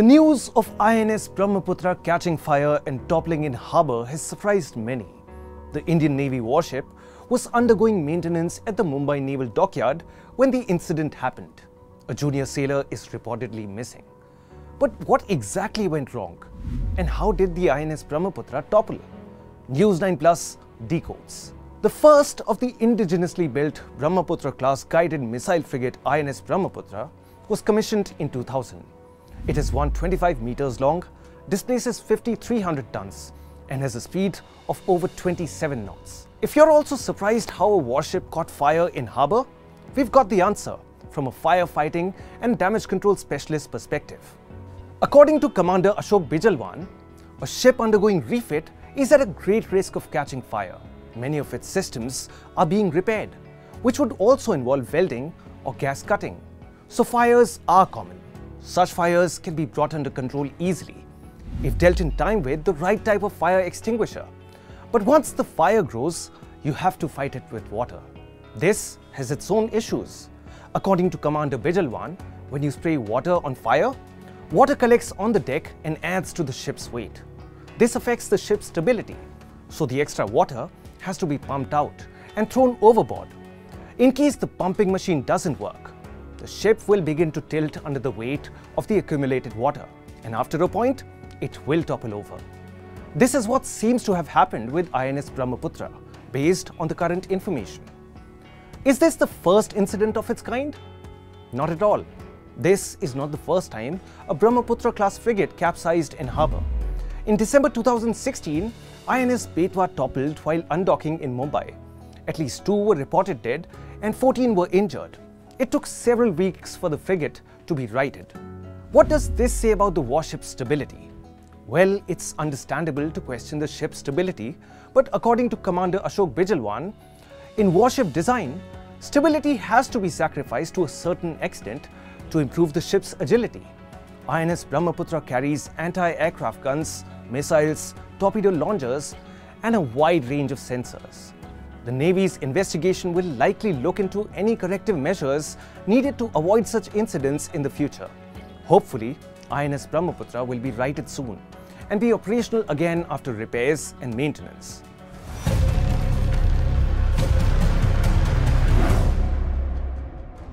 The news of INS Brahmaputra catching fire and toppling in harbour has surprised many. The Indian Navy warship was undergoing maintenance at the Mumbai Naval Dockyard when the incident happened. A junior sailor is reportedly missing. But what exactly went wrong? And how did the INS Brahmaputra topple? News 9 Plus decodes. The first of the indigenously built Brahmaputra class guided missile frigate INS Brahmaputra was commissioned in 2000. It is 125 meters long, displaces 5,300 tons, and has a speed of over 27 knots. If you're also surprised how a warship caught fire in harbour, we've got the answer from a firefighting and damage control specialist perspective. According to Commander Ashok Bijalwan, a ship undergoing refit is at a great risk of catching fire. Many of its systems are being repaired, which would also involve welding or gas cutting. So fires are common. Such fires can be brought under control easily if dealt in time with the right type of fire extinguisher. But once the fire grows, you have to fight it with water. This has its own issues. According to Commander Bijalwan, when you spray water on fire, water collects on the deck and adds to the ship's weight. This affects the ship's stability, so the extra water has to be pumped out and thrown overboard. In case the pumping machine doesn't work, the ship will begin to tilt under the weight of the accumulated water, and after a point, it will topple over. This is what seems to have happened with INS Brahmaputra, based on the current information. Is this the first incident of its kind? Not at all. This is not the first time a Brahmaputra class frigate capsized in harbour. In December 2016, INS Betwa toppled while undocking in Mumbai. At least two were reported dead and 14 were injured. It took several weeks for the frigate to be righted. What does this say about the warship's stability? Well, it's understandable to question the ship's stability, but according to Commander Ashok Bijalwan, in warship design, stability has to be sacrificed to a certain extent to improve the ship's agility. INS Brahmaputra carries anti-aircraft guns, missiles, torpedo launchers, and a wide range of sensors. The Navy's investigation will likely look into any corrective measures needed to avoid such incidents in the future. Hopefully, INS Brahmaputra will be righted soon and be operational again after repairs and maintenance.